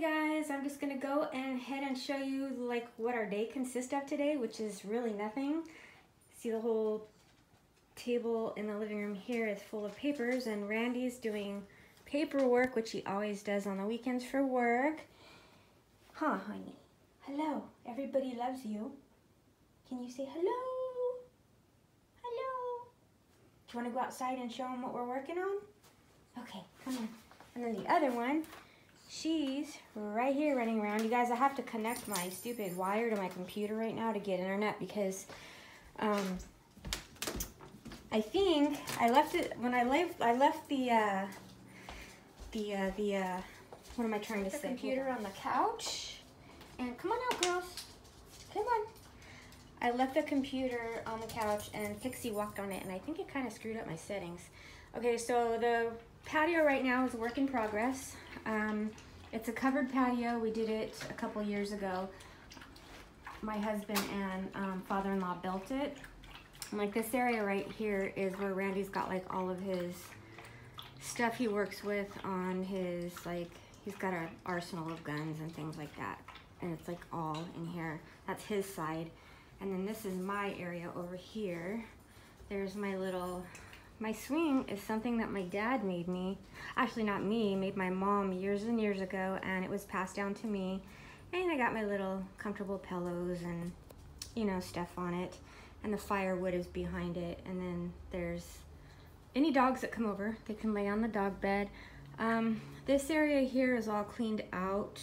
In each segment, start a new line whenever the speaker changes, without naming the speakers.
Guys, I'm just gonna go and ahead and show you like what our day consists of today, which is really nothing. See the whole table in the living room here is full of papers and Randy's doing paperwork, which he always does on the weekends for work. Huh, honey? Hello, everybody loves you. Can you say hello? Hello? Do you want to go outside and show them what we're working on? Okay, come on. And then the other one, she's right here running around. You guys, I have to connect my stupid wire to my computer right now to get internet because um, I think I left it when I left. I left the uh, the uh, the uh, what am I trying to the say? Computer on the couch. And come on out, girls. Come on. I left the computer on the couch and Pixie walked on it and I think it kind of screwed up my settings. Okay, so the patio right now is a work in progress. Um, it's a covered patio. We did it a couple years ago. My husband and um, father-in-law built it. And like this area right here is where Randy's got like all of his stuff he works with on his like, he's got an arsenal of guns and things like that and it's like all in here. That's his side. And then this is my area over here. There's my little, my swing is something that my dad made me. Actually not me, made my mom years and years ago and it was passed down to me. And I got my little comfortable pillows and, you know, stuff on it. And the firewood is behind it. And then there's any dogs that come over, they can lay on the dog bed. Um, this area here is all cleaned out.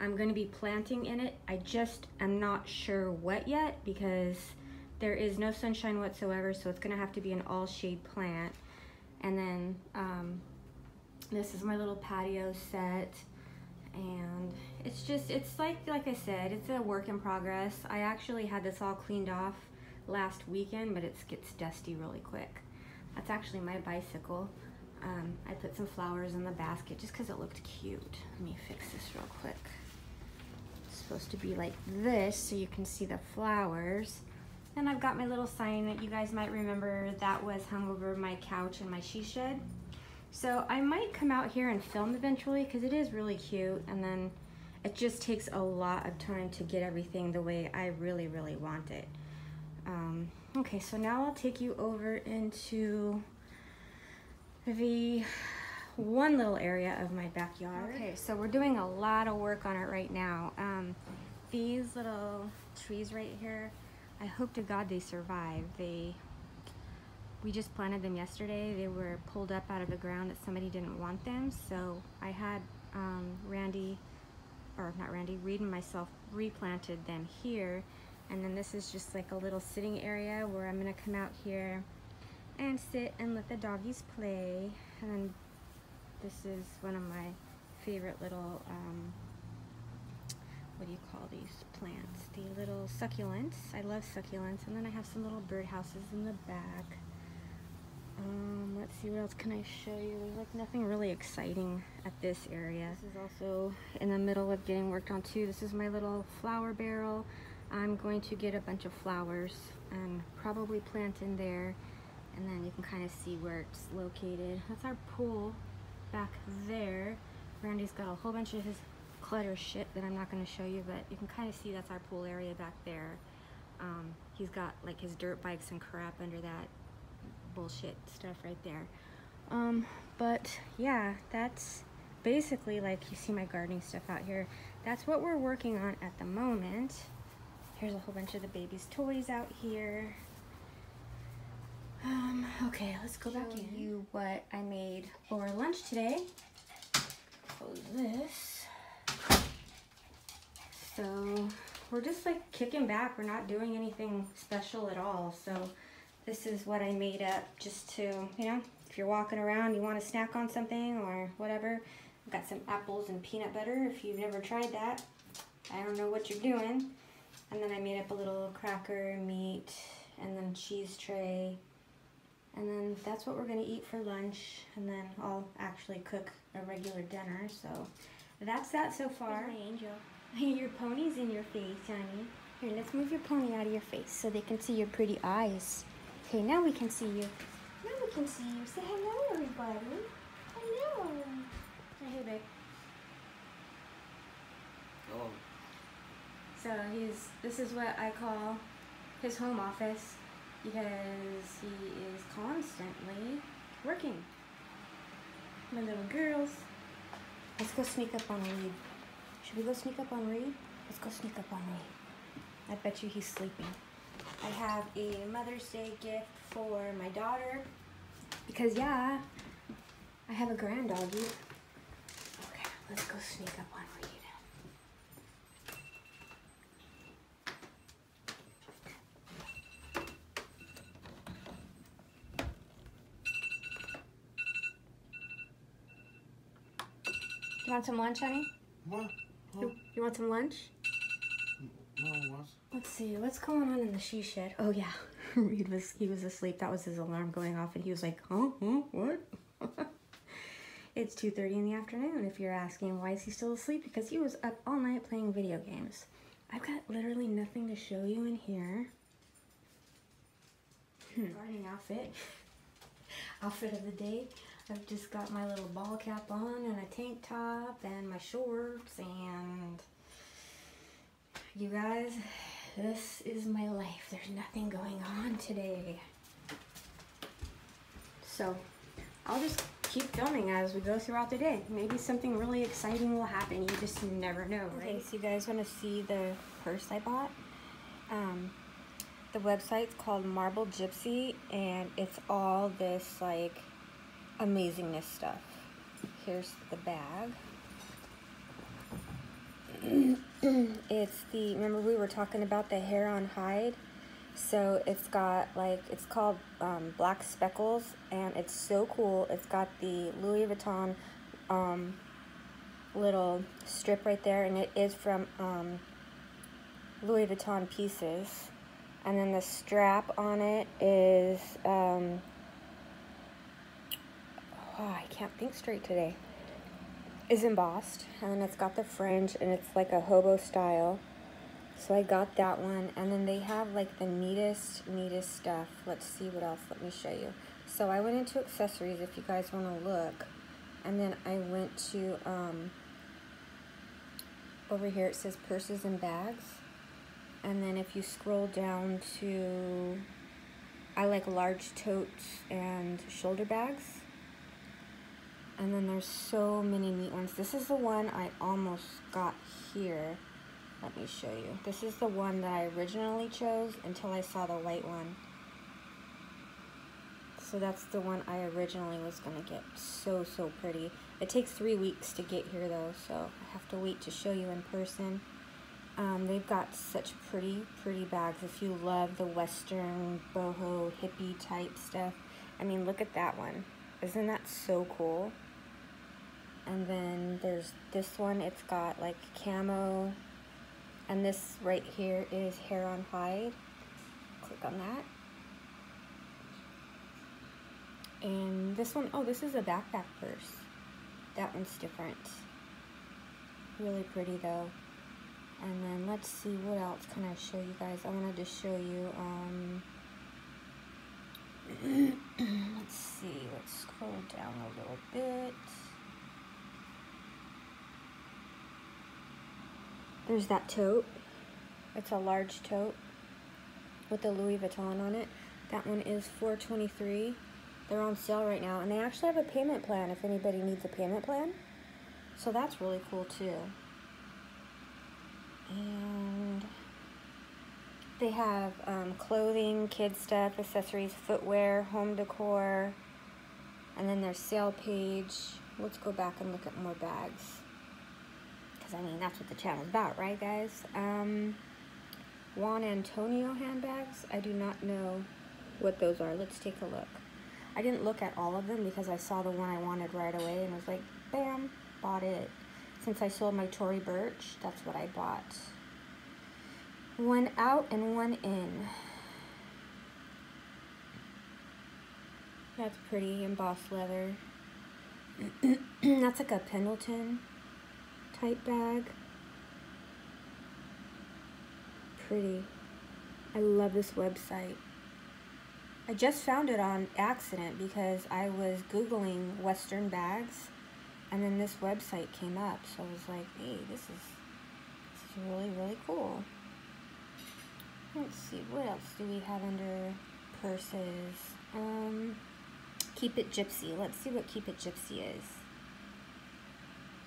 I'm going to be planting in it. I just am not sure what yet because there is no sunshine whatsoever, so it's to have to be an all shade plant. And then um, this is my little patio set and it's just, it's like, like I said, it's a work in progress. I actually had this all cleaned off last weekend, but it gets dusty really quick. That's actually my bicycle. Um, I put some flowers in the basket just because it looked cute. Let me fix this real quick It's supposed to be like this so you can see the flowers. And I've got my little sign that you guys might remember that was hung over my couch in my she shed. So I might come out here and film eventually because it is really cute and then it just takes a lot of time to get everything the way I really, really want it. Um, okay, so now I'll take you over into the one little area of my backyard. Okay, so we're doing a lot of work on it right now. Um, these little trees right here, I hope to God they survive. They, we just planted them yesterday. They were pulled up out of the ground that somebody didn't want them. So I had um, Randy, or not Randy, Reed and myself replanted them here. And then this is just like a little sitting area where I'm gonna come out here and sit and let the doggies play. And then this is one of my favorite little, um, what do you call these plants? The little succulents. I love succulents. And then I have some little birdhouses in the back. Um, let's see, what else can I show you? There's like nothing really exciting at this area. This is also in the middle of getting worked on too. This is my little flower barrel. I'm going to get a bunch of flowers and probably plant in there. And then you can kind of see where it's located. That's our pool back there. Randy's got a whole bunch of his clutter shit that I'm not going to show you, but you can kind of see that's our pool area back there. Um, he's got like his dirt bikes and crap under that bullshit stuff right there. Um, but yeah, that's basically like you see my gardening stuff out here. That's what we're working on at the moment. Here's a whole bunch of the baby's toys out here. Um, okay, let's go back in. you what I made for lunch today. Close this. So we're just like kicking back. We're not doing anything special at all. So this is what I made up just to, you know, if you're walking around, you want to snack on something or whatever. I've got some apples and peanut butter if you've never tried that. I don't know what you're doing. And then I made up a little cracker, meat, and then cheese tray, and then that's what we're gonna eat for lunch. And then I'll actually cook a regular dinner. So that's that so far. my angel. your pony's in your face, honey. Here, let's move your pony out of your face so they can see your pretty eyes. Okay, now we can see you. Now we can see you. Say hello, everybody. Hello. Hey, babe. Oh. So he's this is what I call his home office because he is constantly working. My little girls. Let's go sneak up on Reed. Should we go sneak up on Reed? Let's go sneak up on Reed. I bet you he's sleeping. I have a Mother's Day gift for my daughter because yeah, I have a granddoggy. Okay, let's go sneak up on Reed. You want some lunch, honey?
What?
You, want some lunch?
No?
Let's see, what's going on in the she shed? Oh yeah, Reed was he was asleep. That was his alarm going off, and he was like, "Huh? Huh? What?" it's two thirty in the afternoon. If you're asking why is he still asleep, because he was up all night playing video games. I've got literally nothing to show you in here. Hmm. Gardening outfit. outfit of the day. I've just got my little ball cap on and a tank top and my shorts and you guys, this is my life. There's nothing going on today. So I'll just keep filming as we go throughout the day. Maybe something really exciting will happen. You just never know, right? Okay, so you guys want to see the purse I bought? Um, the website's called Marble Gypsy and it's all this like amazingness stuff. Here's the bag. it's the, remember we were talking about the hair on hide? So it's got like, it's called um, Black Speckles and it's so cool. It's got the Louis Vuitton um, little strip right there and it is from um, Louis Vuitton pieces. And then the strap on it is um, oh, I can't think straight today, is embossed. And it's got the fringe and it's like a hobo style. So I got that one. And then they have like the neatest, neatest stuff. Let's see what else. Let me show you. So I went into accessories if you guys want to look. And then I went to, um, over here it says purses and bags. And then if you scroll down to, I like large totes and shoulder bags. And then there's so many neat ones. This is the one I almost got here. Let me show you. This is the one that I originally chose until I saw the white one. So that's the one I originally was going to get. So, so pretty. It takes three weeks to get here though, so I have to wait to show you in person. Um, they've got such pretty, pretty bags. If you love the Western, boho, hippie type stuff. I mean, look at that one. Isn't that so cool? And then there's this one, it's got like camo. And this right here is hair on hide. Click on that. And this one, oh, this is a backpack purse. That one's different. Really pretty though. And then let's see what else can I show you guys. I wanted to show you, um, let's see, let's scroll down a little bit. There's that tote. It's a large tote with the Louis Vuitton on it. That one is 423 They're on sale right now. And they actually have a payment plan if anybody needs a payment plan. So that's really cool too. And they have um, clothing, kid stuff, accessories, footwear, home decor. And then their sale page. Let's go back and look at more bags. I mean, that's what the channel's about, right, guys? Um, Juan Antonio handbags. I do not know what those are. Let's take a look. I didn't look at all of them because I saw the one I wanted right away and was like, bam, bought it. Since I sold my Tory Burch, that's what I bought. One out and one in. That's pretty embossed leather. that's like a Pendleton bag. Pretty. I love this website. I just found it on accident because I was Googling Western bags and then this website came up. So I was like, hey, this is, this is really, really cool. Let's see, what else do we have under purses? Um, Keep It Gypsy. Let's see what Keep It Gypsy is.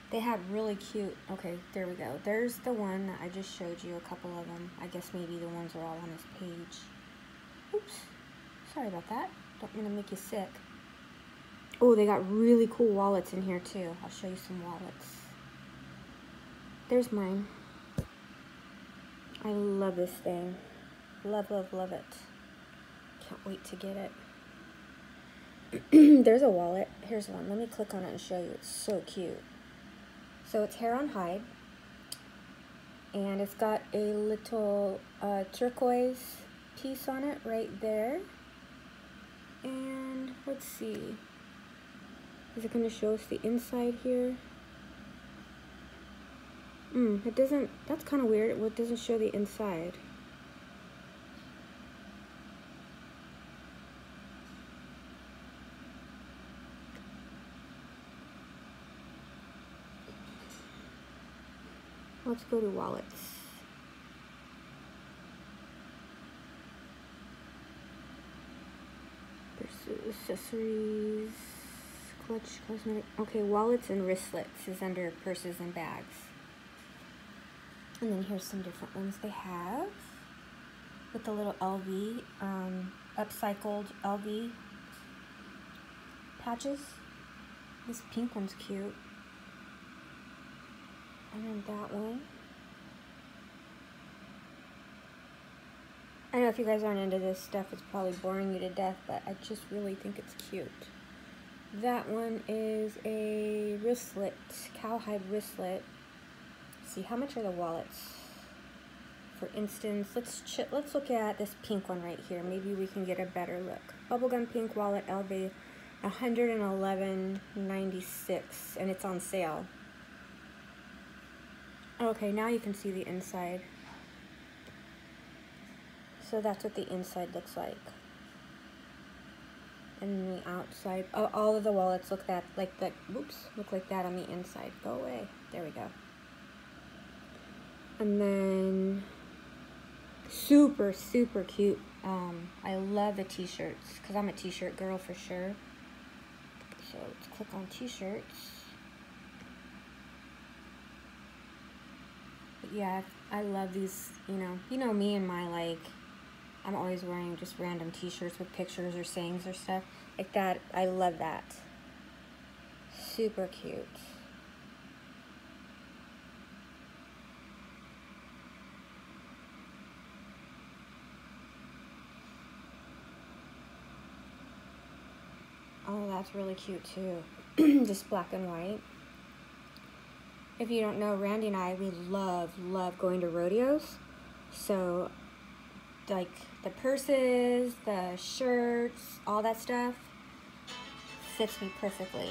They have really cute, okay, there we go. There's the one that I just showed you, a couple of them. I guess maybe the ones are all on this page. Oops, sorry about that. Don't mean to make you sick. Oh, they got really cool wallets in here too. I'll show you some wallets. There's mine. I love this thing. Love, love, love it. Can't wait to get it. There's a wallet. Here's one. Let me click on it and show you. It's so cute. So it's hair on hide. And it's got a little uh, turquoise piece on it right there. And let's see. Is it going to show us the inside here? Hmm, it doesn't, that's kind of weird. It doesn't show the inside. Let's go to wallets. accessories, clutch, cosmetic. Okay, wallets and wristlets is under purses and bags. And then here's some different ones they have with the little LV, um, upcycled LV patches. This pink one's cute. And then that one. I know if you guys aren't into this stuff, it's probably boring you to death, but I just really think it's cute. That one is a wristlet, cowhide wristlet. Let's see, how much are the wallets? For instance, let's let's look at this pink one right here. Maybe we can get a better look. Bubblegum pink wallet, LV, 111.96, and it's on sale. Okay, now you can see the inside. So that's what the inside looks like. And the outside, oh, all of the wallets look that, like that, whoops, look like that on the inside. Go away. There we go. And then, super, super cute. Um, I love the t-shirts, because I'm a t-shirt girl for sure. So let's click on t-shirts. Yeah, I love these, you know, you know me and my, like, I'm always wearing just random t-shirts with pictures or sayings or stuff. Like that, I love that. Super cute. Oh, that's really cute too. just black and white if you don't know, Randy and I, we love, love going to rodeos. So, like, the purses, the shirts, all that stuff fits me perfectly.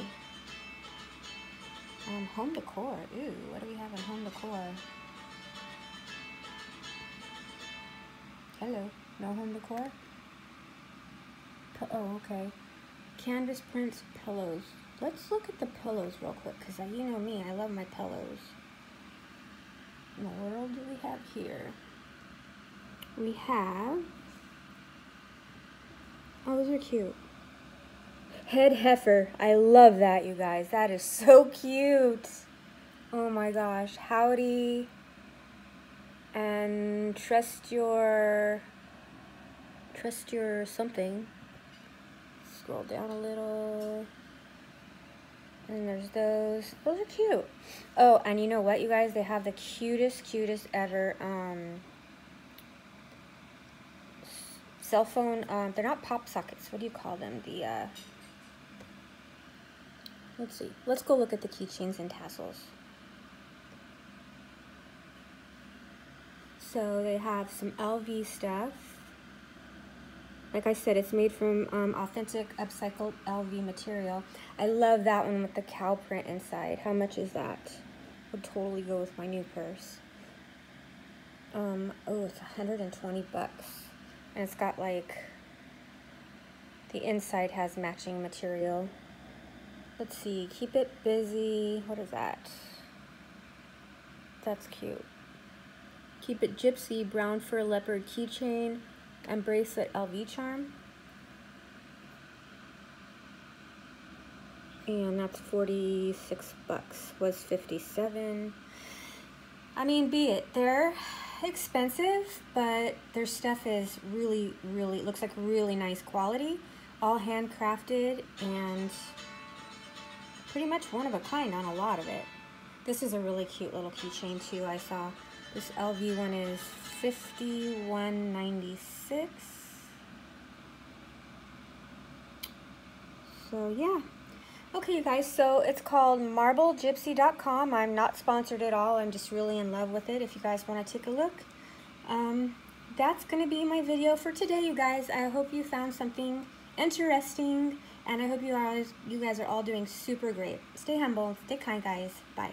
Um, home decor. Ooh, what do we have in home decor? Hello. No home decor? Oh, okay. Canvas prints, pillows. Let's look at the pillows real quick, because uh, you know me, I love my pillows. In the world do we have here? We have... Oh, those are cute. Head heifer. I love that, you guys. That is so cute. Oh my gosh. Howdy. And trust your... Trust your something. Scroll down a little. And there's those. Those are cute. Oh, and you know what, you guys? They have the cutest, cutest ever um, cell phone. Um, they're not pop sockets. What do you call them? The, uh, let's see. Let's go look at the keychains and tassels. So they have some LV stuff. Like I said, it's made from um, authentic upcycled LV material. I love that one with the cow print inside. How much is that? Would totally go with my new purse. Um, oh, it's 120 bucks. And it's got like, the inside has matching material. Let's see, keep it busy. What is that? That's cute. Keep It Gypsy Brown Fur Leopard Keychain and Bracelet LV Charm. And that's 46 bucks, was 57. I mean, be it. They're expensive, but their stuff is really, really, looks like really nice quality. All handcrafted and pretty much one of a kind on a lot of it. This is a really cute little keychain too, I saw. This LV one is 51.96. So yeah. Okay, you guys, so it's called marblegypsy.com. I'm not sponsored at all. I'm just really in love with it if you guys want to take a look. Um, that's going to be my video for today, you guys. I hope you found something interesting, and I hope you, are, you guys are all doing super great. Stay humble. Stay kind, guys. Bye.